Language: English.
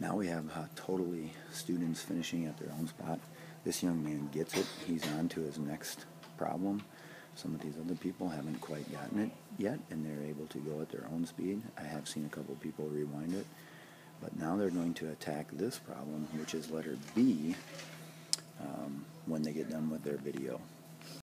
Now we have uh, totally students finishing at their own spot. This young man gets it. He's on to his next problem. Some of these other people haven't quite gotten it yet, and they're able to go at their own speed. I have seen a couple people rewind it. But now they're going to attack this problem, which is letter B, um, when they get done with their video.